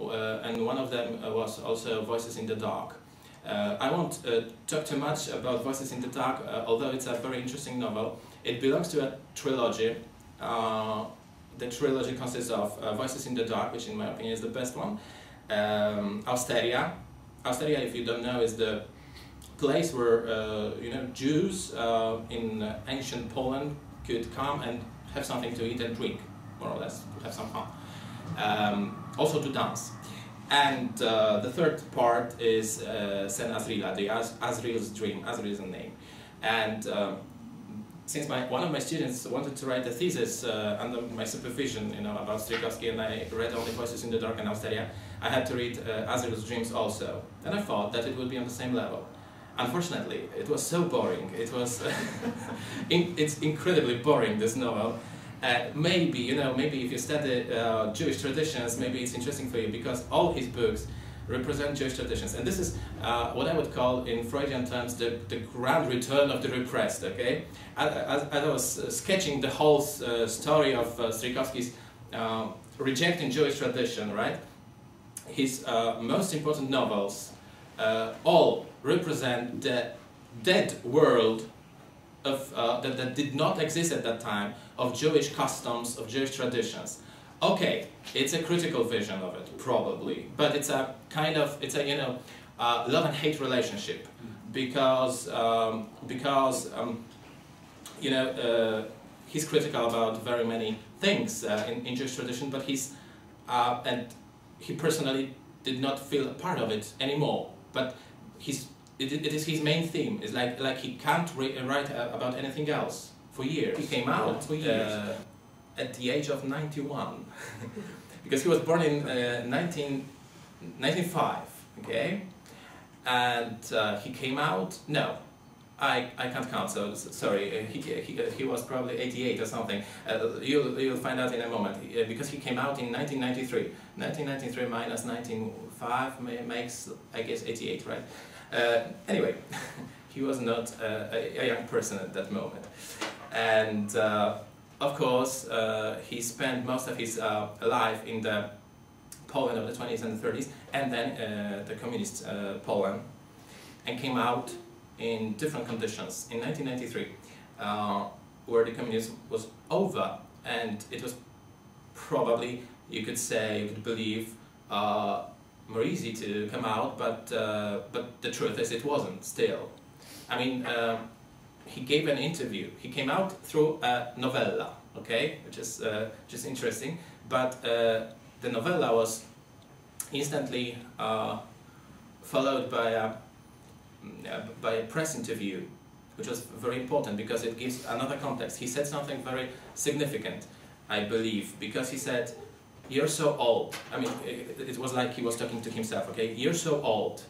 uh, and one of them uh, was also Voices in the Dark. Uh, I won't uh, talk too much about Voices in the Dark, uh, although it's a very interesting novel. It belongs to a trilogy. Uh, the trilogy consists of Voices in the Dark, which in my opinion is the best one, um, Austeria. Austeria, if you don't know, is the place where you know Jews in ancient Poland could come and have something to eat and drink, more or less, to have some fun. Um, also to dance. And uh, the third part is uh, Sen Azrila, the Az Azriel's dream. Azriel is a name. And um, since my, one of my students wanted to write a thesis uh, under my supervision, you know, about Stryjkowski, and I read Only Voices in the Dark and Austeria, I had to read uh, Azriel's Dreams also. And I thought that it would be on the same level. Unfortunately, it was so boring. It was, in, it's incredibly boring, this novel. Uh, maybe, you know, maybe if you study uh, Jewish traditions, maybe it's interesting for you because all his books represent Jewish traditions. And this is uh, what I would call, in Freudian terms, the, the grand return of the repressed, okay? As, as I was uh, sketching the whole uh, story of uh, Stryjkowski's rejecting Jewish tradition, right? His most important novels all represent the dead world of, uh, that, that did not exist at that time of Jewish customs, of Jewish traditions. Okay, it's a critical vision of it, probably, but it's a kind of, it's a, you know, uh, love and hate relationship because, um, because um, you know, uh, he's critical about very many things uh, in, in Jewish tradition, but he's, uh, and he personally did not feel a part of it anymore, but he's it, it is his main theme. It's like like he can't write about anything else for years. He came out for years uh, at the age of 91 because he was born in uh, 19, 1905, okay? And uh, he came out, no, I, I can't count, so sorry, uh, he, he, he was probably 88 or something. Uh, you'll, you'll find out in a moment, uh, because he came out in 1993. 1993 minus 1905 makes, I guess, 88, right? Uh, anyway, he was not uh, a, a, young person at that moment. And uh, of course, uh, he spent most of his uh, life in the Poland of the 20s and the 30s, and then uh, the communist Poland, and came out in different conditions. In 1993, where the communism was over, and it was probably, you could say, you could believe, more easy to come out, but uh, but the truth is it wasn't still. I mean, uh, he gave an interview. He came out through a novella, okay, which is uh, just interesting. But uh, the novella was instantly uh, followed by a mm, by a press interview, which was very important because it gives another context. He said something very significant, I believe, because he said you're so old. I mean, it, it, was like he was talking to himself, okay? You're so old.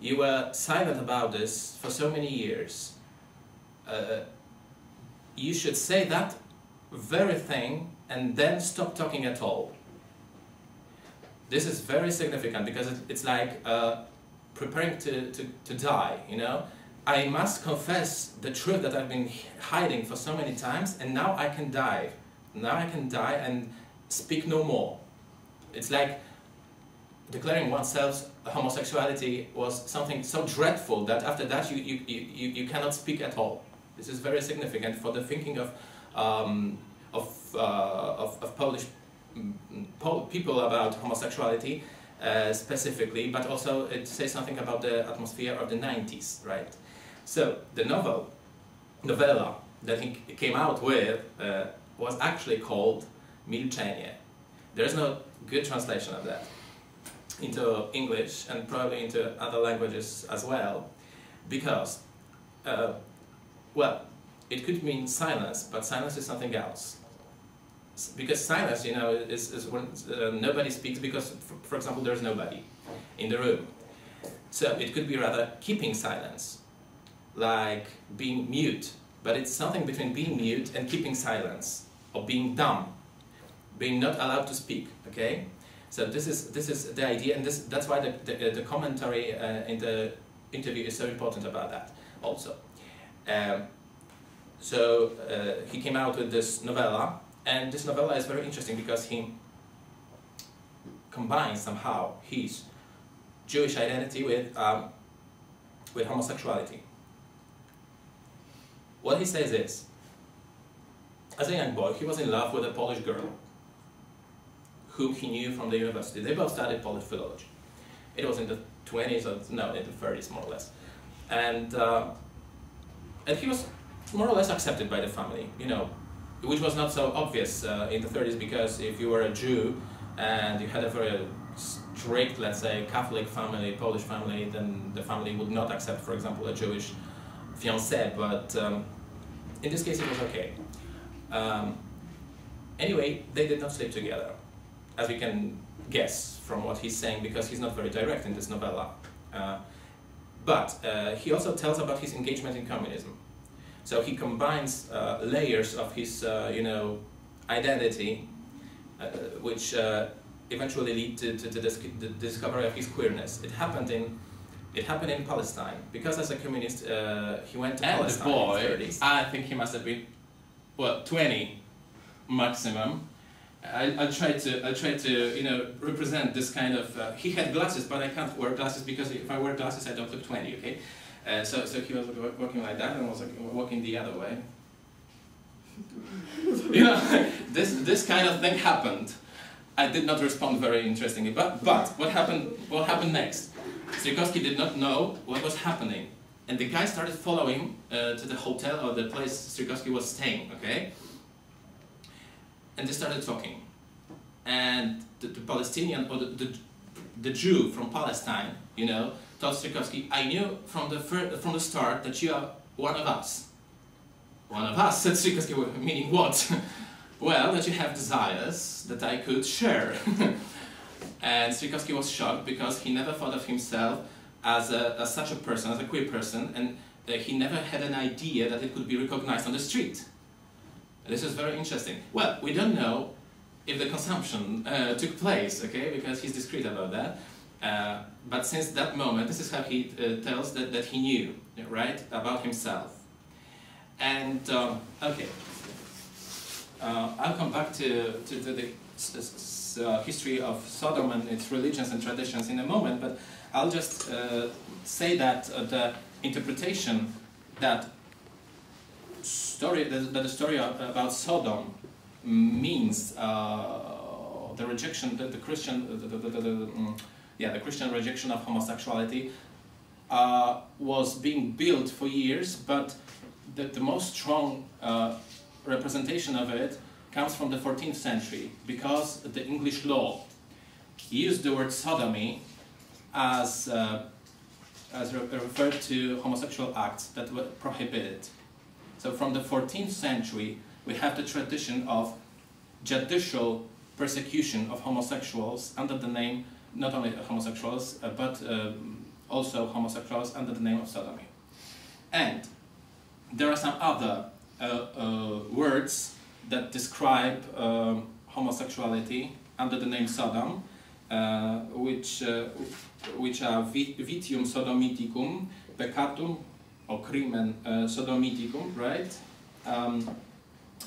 You were silent about this for so many years. Uh, you should say that very thing and then stop talking at all. This is very significant because it, it's like uh, preparing to, to, to die, you know? I must confess the truth that I've been hiding for so many times and now I can die. Now I can die and speak no more. It's like declaring oneself homosexuality was something so dreadful that after that you, you, you, you cannot speak at all. This is very significant for the thinking of, um, of, uh, of, of, Polish mm, people about homosexuality uh, specifically, but also it says something about the atmosphere of the 90s, right? So the novel, novella that he came out with uh, was actually called milczenie. There's no good translation of that into English and probably into other languages as well, because, uh, well, it could mean silence, but silence is something else. Because silence, you know, is, is when uh, nobody speaks because, for, for example, there's nobody in the room. So it could be rather keeping silence, like being mute, but it's something between being mute and keeping silence, or being dumb being not allowed to speak. Okay, so this is this is the idea, and this that's why the the, the commentary uh, in the interview is so important about that also. Um, so uh, he came out with this novella, and this novella is very interesting because he combines somehow his Jewish identity with, um, with homosexuality. What he says is, as a young boy, he was in love with a Polish girl whom he knew from the university. They both studied Polish philology. It was in the 20s, or no, in the 30s more or less. And, uh, and he was more or less accepted by the family, you know, which was not so obvious uh, in the 30s because if you were a Jew and you had a very strict, let's say, Catholic family, Polish family, then the family would not accept, for example, a Jewish fiancé, but um, in this case it was okay. Um, anyway, they did not sleep together, as we can guess from what he's saying, because he's not very direct in this novella. Uh, but uh, he also tells about his engagement in communism. So he combines uh, layers of his, uh, you know, identity, uh, which uh, eventually lead to, to, to the discovery of his queerness. It happened in it happened in Palestine because as a communist uh, he went to and Palestine. the boy, in the 30s. I think he must have been, well, twenty, maximum. I, I tried to I tried to you know represent this kind of. Uh, he had glasses, but I can't wear glasses because if I wear glasses, I don't look twenty. Okay, uh, so so he was walking like that and was like walking the other way. you know, this this kind of thing happened. I did not respond very interestingly, but but what happened? What happened next? Stryjkowski did not know what was happening, and the guy started following uh, to the hotel or the place Stryjkowski was staying. Okay, and they started talking, and the, the Palestinian or the, the the Jew from Palestine, you know, told Stryjkowski, "I knew from the fir- from the start that you are one of us." One of us, said Stryjkowski, meaning what? well, that you have desires that I could share. and Stryjkowski was shocked because he never thought of himself as, a, as such a person, as a queer person, and uh, he never had an idea that it could be recognized on the street. This is very interesting. Well, we don't know if the consumption uh, took place, okay, because he's discreet about that. Uh, but since that moment, this is how he uh, tells that, that he knew, right, about himself. And, um, okay, uh, I'll come back to, to, to the uh, history of Sodom and its religions and traditions in a moment, but I'll just uh, say that the interpretation that story that that the story about Sodom means uh, the rejection, the, the Christian, the, the, the, mm, yeah, the Christian rejection of homosexuality uh, was being built for years, but the, the most strong uh, representation of it comes from the 14th century because the English law used the word sodomy as, uh, as re- referred to homosexual acts that were prohibited. So from the 14th century, we have the tradition of judicial persecution of homosexuals under the name, not only homosexuals, uh, but um, also homosexuals under the name of sodomy. And there are some other uh, uh, words that describe um, homosexuality under the name Sodom, uh, which, uh, which are vitium sodomiticum, peccatum, or crimen sodomiticum, right? Um,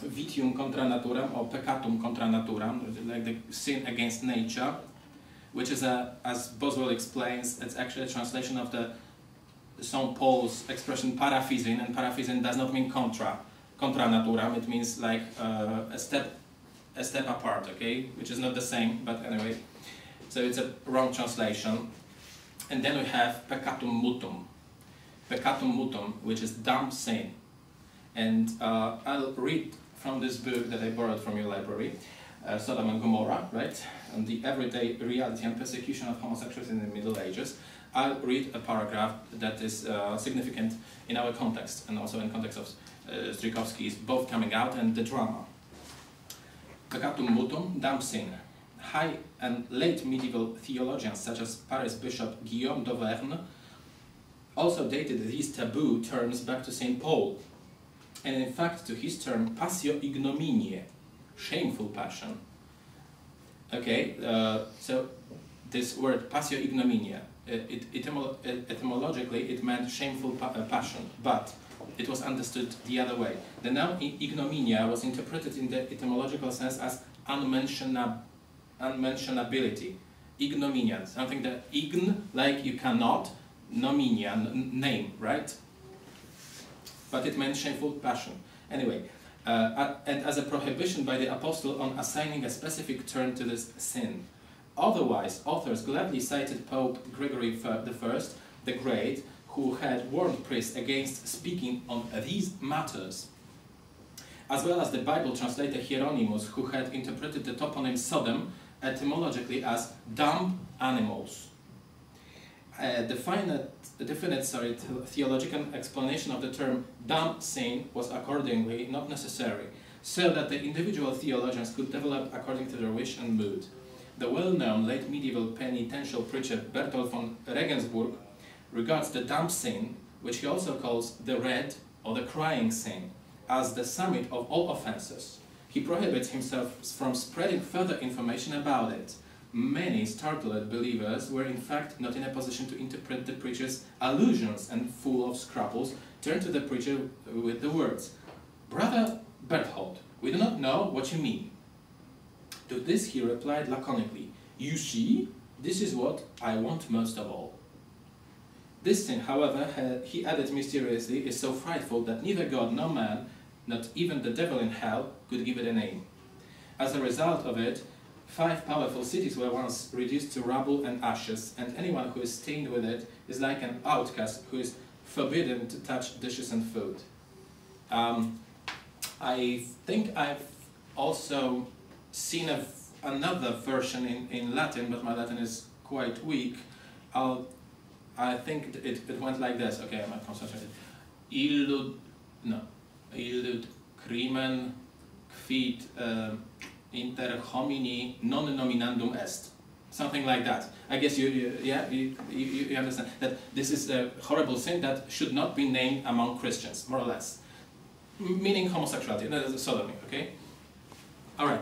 vitium contra naturam or peccatum contra naturam, like the sin against nature, which is a, as Boswell explains, it's actually a translation of the St. Paul's expression paraphysin, and paraphysin does not mean contra, contra naturam, it means like uh, a step a step apart, okay, which is not the same, but anyway, so it's a wrong translation. And then we have peccatum mutum, peccatum mutum, which is dumb sin. And uh, I'll read from this book that I borrowed from your library, uh, Sodom and Gomorrah, right, and the everyday reality and persecution of homosexuals in the Middle Ages. I'll read a paragraph that is uh, significant in our context and also in context of uh, both coming out and the drama. Peccatum mutum, dumb sin. High and late medieval theologians such as Paris Bishop Guillaume d'Auvergne also dated these taboo terms back to St. Paul, and in fact to his term passio ignominie, shameful passion. Okay, uh, so this word passio ignominia, it, it, etymo- etymologically it meant shameful pa- uh, passion, but it was understood the other way. The noun ignominia was interpreted in the etymological sense as unmentionab- unmentionability, ignominian, something that ign, like you cannot, nominian, name, right? But it meant shameful passion. Anyway, uh, and as a prohibition by the apostle on assigning a specific term to this sin. Otherwise, authors gladly cited Pope Gregory I the Great, who had warned priests against speaking on these matters, as well as the Bible translator Hieronymus, who had interpreted the toponym Sodom etymologically as dumb animals. Uh, a definite, the definite sorry, theological explanation of the term dumb sin was accordingly not necessary, so that the individual theologians could develop according to their wish and mood. The well-known late medieval penitential preacher Berthold von Regensburg regards the dumb sin, which he also calls the red or the crying sin, as the summit of all offenses. He prohibits himself from spreading further information about it. Many startled believers were in fact not in a position to interpret the preacher's allusions and full of scruples turned to the preacher with the words, Brother Berthold, we do not know what you mean. To this he replied laconically, You see, this is what I want most of all. This thing, however, he added mysteriously, is so frightful that neither God nor man, not even the devil in hell, could give it a name. As a result of it, five powerful cities were once reduced to rubble and ashes, and anyone who is stained with it is like an outcast who is forbidden to touch dishes and food. Um, I think I've also seen a, another version in, in Latin, but my Latin is quite weak. I'll I think it, it went like this. Okay, I'm not concentrated. Illud, no, illud crimen quid inter homini non nominandum est. Something like that. I guess you, you yeah, you, you, you understand that this is a horrible sin that should not be named among Christians, more or less. Meaning homosexuality, no, sodomy, okay? All right.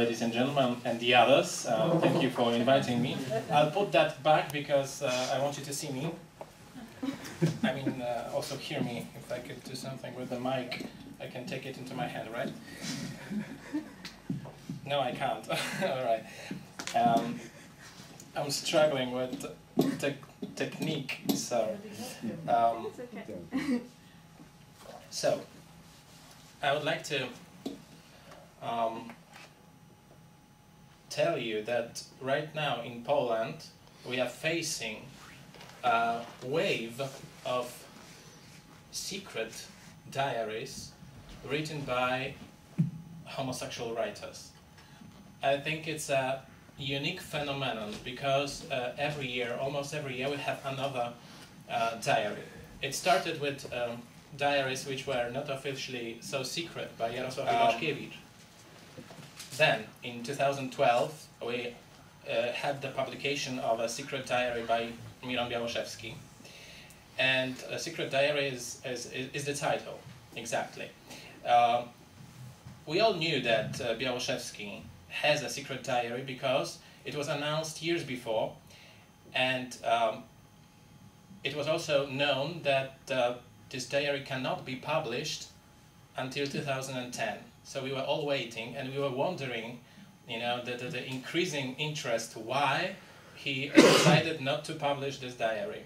Ladies and gentlemen, and the others. Uh, thank you for inviting me. I'll put that back because uh, I want you to see me. I mean, uh, also hear me. If I could do something with the mic, I can take it into my hand, right? No, I can't. All right. Um, I'm struggling with te technique, so. Um, so, I would like to um, tell you that right now in Poland we are facing a wave of secret diaries written by homosexual writers. I think it's a unique phenomenon because uh, every year, almost every year, we have another uh, diary. It started with um, diaries which were not officially so secret by Jarosław um, then, in 2012, we uh, had the publication of a secret diary by Miron Białoszewski. And a secret diary is, is, is the title, exactly. Uh, we all knew that uh, Białoszewski has a secret diary because it was announced years before, and um, it was also known that uh, this diary cannot be published until 2010. So we were all waiting and we were wondering, you know, the, the, the increasing interest why he decided not to publish this diary.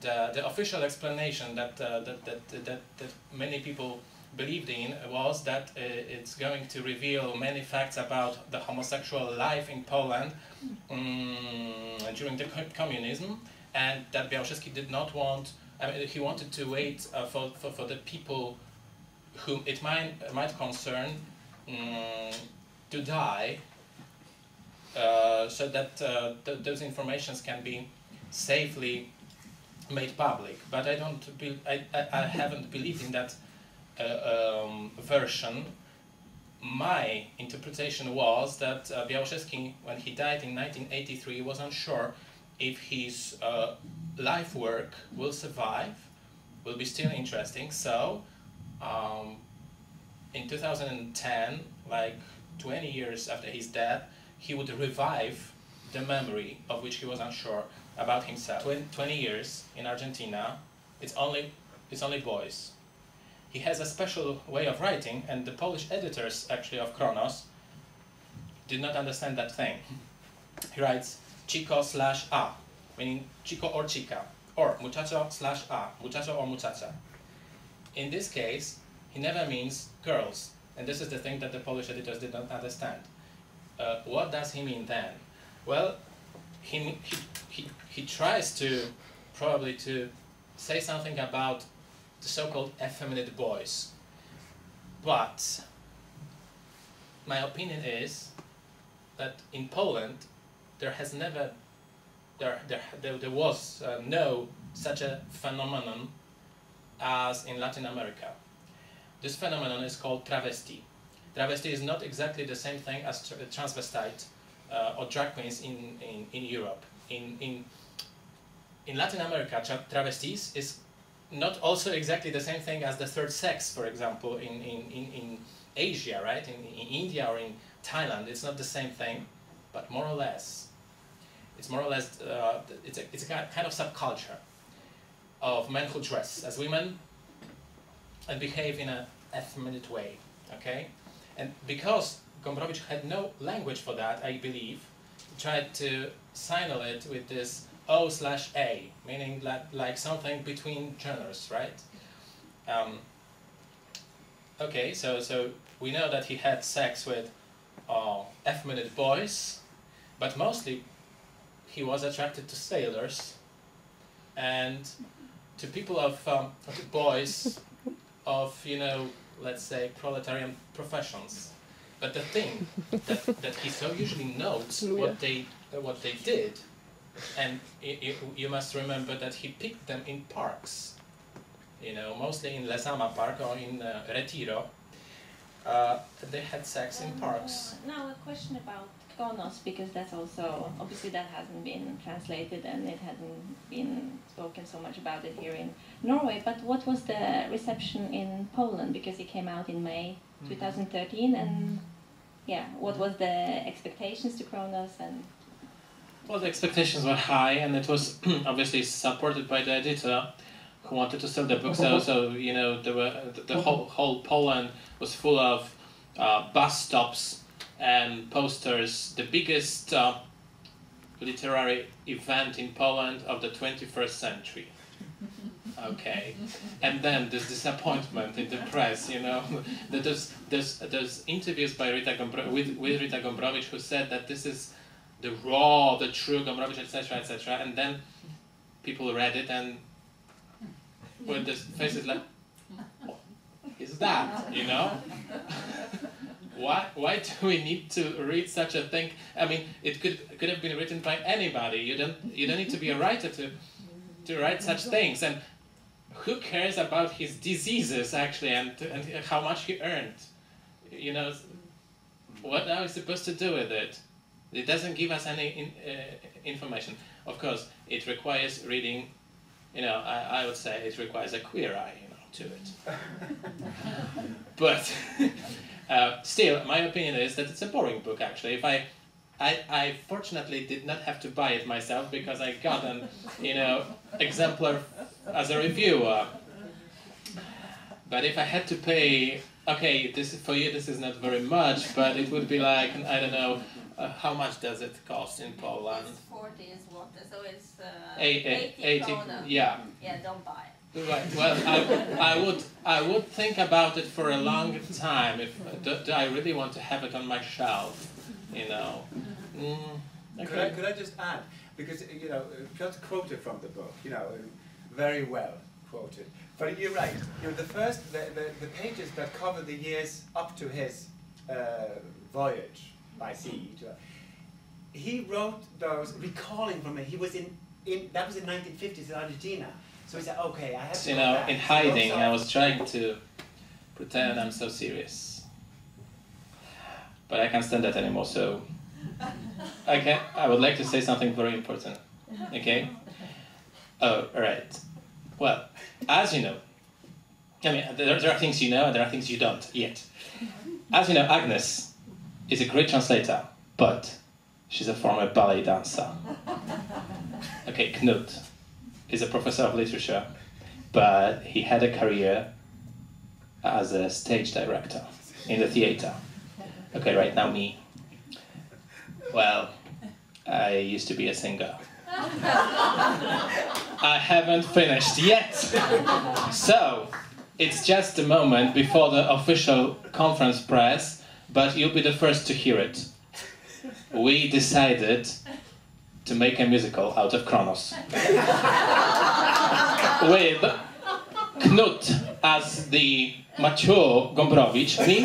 The, the official explanation that, uh, that, that, that, that many people believed in was that uh, it's going to reveal many facts about the homosexual life in Poland um, during the communism and that Białoszewski did not want, I mean, he wanted to wait uh, for, for, for the people whom it might, might concern um, to die uh, so that uh, th those informations can be safely made public. But I don't, I, I, I, haven't believed in that uh, um, version. My interpretation was that uh, when he died in 1983, was unsure if his uh, life work will survive, will be still interesting. So um, in 2010, like 20 years after his death, he would revive the memory of which he was unsure about himself. 20 years in Argentina, it's only it's only boys. He has a special way of writing, and the Polish editors, actually, of Kronos, did not understand that thing. He writes chico slash a, meaning chico or chica, or muchacho slash a, muchacho or muchacha. In this case, he never means girls, and this is the thing that the Polish editors did not understand. Uh, what does he mean then? Well, he, he, he, he tries to probably to say something about the so-called effeminate boys. But my opinion is that in Poland there has never there there there, there was uh, no such a phenomenon as in Latin America. This phenomenon is called travesti. Travesti is not exactly the same thing as tra transvestite uh, or drag queens in, in, in Europe. In, in, in Latin America, tra travestis is not also exactly the same thing as the third sex, for example, in, in, in, in Asia, right? In, in India or in Thailand, it's not the same thing, but more or less. It's more or less, uh, it's, a, it's a kind of subculture of men who dress as women and behave in an effeminate way, okay? And because Gombrowicz had no language for that, I believe, he tried to signal it with this O slash A, meaning like, like something between genres, right? Um, okay, so, so we know that he had sex with uh, effeminate boys, but mostly he was attracted to sailors and to people of, um, to boys of, you know, let's say proletarian professions. But the thing that, that he so usually notes what they, uh, what they did and it, it, you must remember that he picked them in parks, you know, mostly in Lezama Park or in uh, Retiro. Uh, they had sex in parks. Uh, now a question about Kronos, because that's also, obviously that hasn't been translated and it hasn't been spoken so much about it here in Norway, but what was the reception in Poland? Because it came out in May mm-hmm. 2013 and yeah, what was the expectations to Kronos and well, the expectations were high, and it was obviously supported by the editor who wanted to sell the book. So, so you know, there were the, the whole whole Poland was full of uh, bus stops and posters. The biggest uh, literary event in Poland of the twenty first century. Okay, and then this disappointment in the press. You know, that there's there's there's interviews by Rita Gombro- with with Rita Gombrowicz who said that this is the raw, the true Gombrowicz, etc., etc. And then people read it and with this faces like, what is that? You know? why, why do we need to read such a thing? I mean, it could, could have been written by anybody. You don't, you don't need to be a writer to, to write such things. And who cares about his diseases, actually, and, and how much he earned? You know, what are we supposed to do with it? It doesn't give us any in, uh, information. Of course, it requires reading, you know, I, I would say it requires a queer eye, you know, to it. but uh, still, my opinion is that it's a boring book, actually. If I, I, I fortunately did not have to buy it myself because I got an, you know, exemplar as a reviewer. But if I had to pay, okay, this for you this is not very much, but it would be like I don't know, uh, how much does it cost in Poland? It's 40 is what, so it's uh, eight, 80, 80 Yeah. Yeah, don't buy it. Right. Well, I, I would I would think about it for a long time. If do, do I really want to have it on my shelf, you know? Mm, okay. could, I, could I just add because you know Piotr quoted from the book, you know, very well quoted. But you're right. You know, the first the, the, the pages that cover the years up to his uh, voyage by sea. He wrote those, recalling from it. He was in, in that was in 1950s in Argentina. So he said, okay, I have to. You know, back. in hiding, I was trying to pretend I'm so serious, but I can't stand that anymore. So, I can. I would like to say something very important. Okay. Oh, all right. Well, as you know, I mean, there, there are things you know and there are things you don't yet. As you know, Agnes is a great translator, but she's a former ballet dancer. Okay, Knut is a professor of literature, but he had a career as a stage director in the theater. Okay, right now me. Well, I used to be a singer. I haven't finished yet. So, it's just a moment before the official conference press, but you'll be the first to hear it. We decided to make a musical out of Kronos. With Knut as the mature Gombrowicz, me,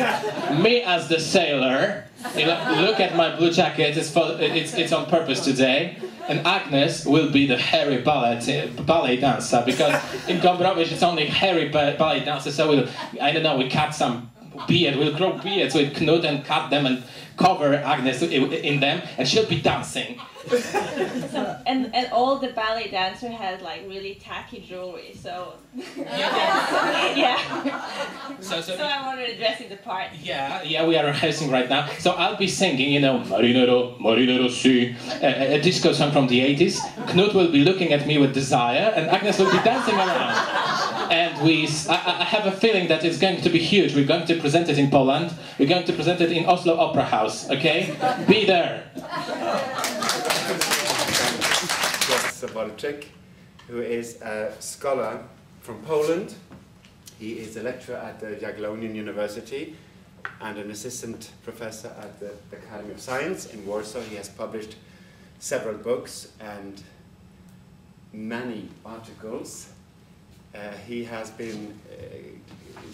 me as the sailor. You know, look at my blue jacket, it's, for, it's, it's on purpose today. And Agnes will be the hairy ballet, ballet dancer because in Gombrowicz it's only hairy ballet dancer. So we'll, I don't know, we cut some beard, we'll grow beards with Knut and cut them and cover Agnes in them, and she'll be dancing. So, and and all the ballet dancer had like really tacky jewelry, so yeah. yeah. So, so, so I wanted to dress in the part. Yeah, yeah, we are rehearsing right now. So I'll be singing, you know, Marinero, Marinero Si, a, a disco song from the 80s. Knut will be looking at me with desire, and Agnes will be dancing around and we, I, I, have a feeling that it's going to be huge. We're going to present it in Poland. We're going to present it in Oslo Opera House. Okay, be there. Professor who is a scholar from Poland. He is a lecturer at the Jagiellonian University and an assistant professor at the Academy of Science in Warsaw. He has published several books and many articles uh, he has been, uh,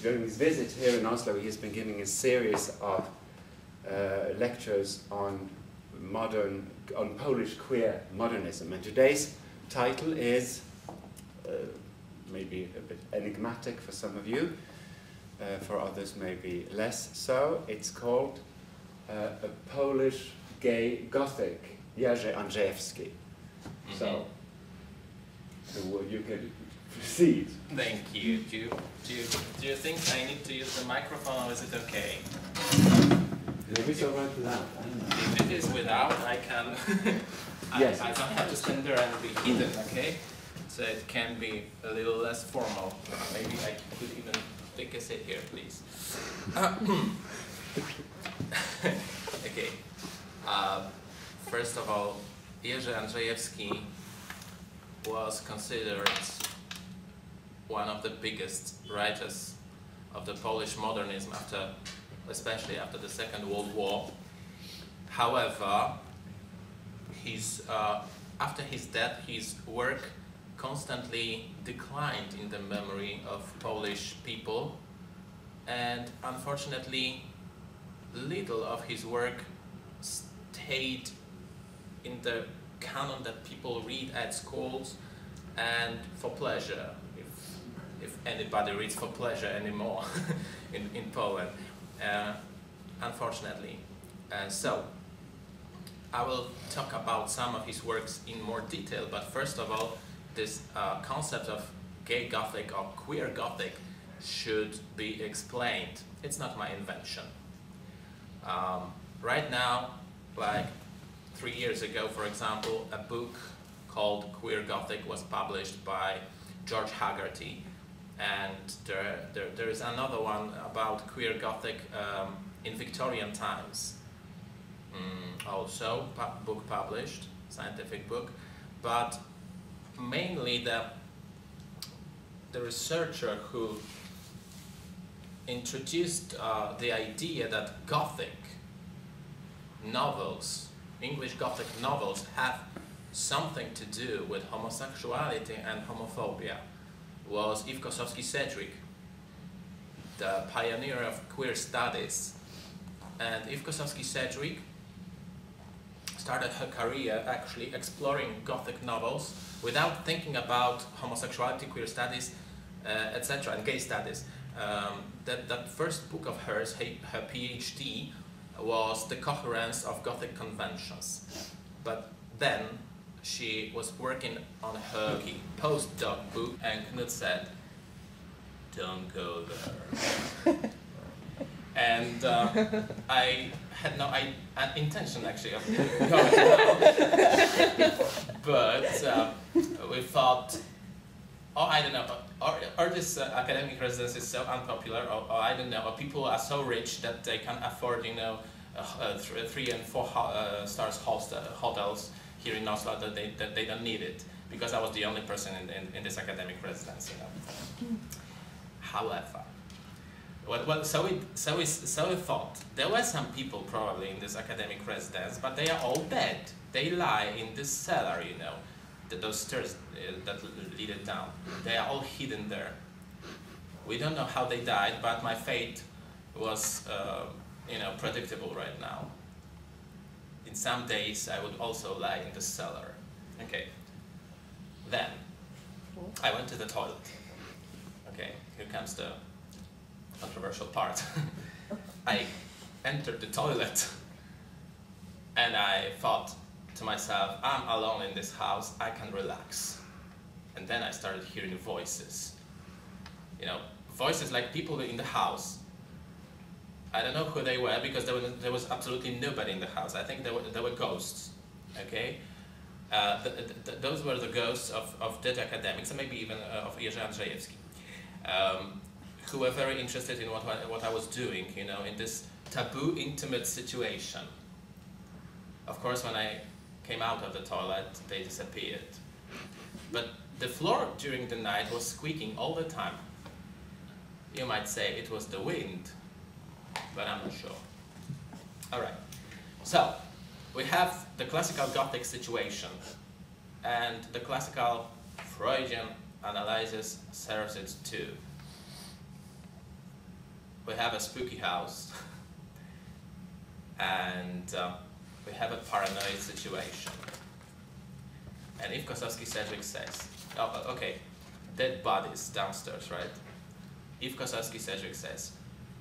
during his visit here in Oslo, he has been giving a series of uh, lectures on modern, on Polish queer modernism. And today's title is maybe a bit enigmatic for some of you, uh, for others maybe less so. It's called uh, A Polish Gay Gothic, Jerzy Andrzejewski. Mm -hmm. So, you can proceed. Thank you. Do you, do you, do you think I need to use the microphone or is it okay? Maybe it's alright without. If it is without, I can. I, yes. I don't have to stand there and be hidden, okay? So it can be a little less formal. Maybe I could even take a seat here, please. Uh, okay. Uh, first of all, Jerzy Andrzejewski was considered one of the biggest writers of the Polish modernism after, especially after the Second World War. However, his, uh, after his death, his work constantly declined in the memory of Polish people and unfortunately little of his work stayed in the canon that people read at schools and for pleasure if if anybody reads for pleasure anymore in, in Poland, uh, unfortunately. Uh, so, I will talk about some of his works in more detail, but first of all, this uh, concept of gay Gothic or queer Gothic should be explained. It's not my invention. Um, right now, like three years ago, for example, a book called Queer Gothic was published by George Haggerty, and there, there, there is another one about queer Gothic um, in Victorian times. Mm, also, pu book published, scientific book, but mainly the, the researcher who introduced uh, the idea that Gothic novels, English Gothic novels, have something to do with homosexuality and homophobia was Eve Kosofsky-Sedgwick, the pioneer of queer studies. And Eve Kosofsky-Sedgwick started her career actually exploring Gothic novels without thinking about homosexuality, queer studies, uh, etc., and gay studies. Um, that, that first book of hers, her, her PhD, was The Coherence of Gothic Conventions. But then she was working on her postdoc book and Knut said, don't go there. and uh, I had no I, intention actually of going there. but uh, we thought oh, I don't know, or, or this uh, academic residence is so unpopular, or, or, I don't know, or people are so rich that they can afford, you know, uh, uh, th three and four ho uh, stars host hotels here in Oslo that they, that they don't need it, because I was the only person in, in, in this academic residence, you know. However, well, so we, so we, so we thought there were some people probably in this academic residence, but they are all dead. They lie in this cellar, you know, the, those stairs uh, that lead it down. They are all hidden there. We don't know how they died, but my fate was, uh, you know, predictable right now. In some days, I would also lie in the cellar. Okay. Then, I went to the toilet. Okay, here comes the controversial part. I entered the toilet and I thought to myself, I'm alone in this house, I can relax. And then I started hearing voices. You know, voices like people in the house. I don't know who they were because there was, there was absolutely nobody in the house. I think there were, there were ghosts, okay? Uh, those were the ghosts of, of dead academics and maybe even uh, of Jerzy Andrzejewski. Um, who were very interested in what, what I was doing, you know, in this taboo, intimate situation. Of course, when I came out of the toilet, they disappeared. But the floor during the night was squeaking all the time. You might say it was the wind, but I'm not sure. All right, so we have the classical Gothic situation, and the classical Freudian analysis serves it too we have a spooky house and uh, we have a paranoid situation. And if Kosofsky Sedgwick says, oh, okay, dead bodies downstairs, right? If Kosofsky Sedgwick says,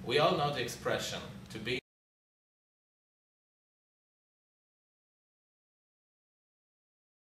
we all know the expression, to be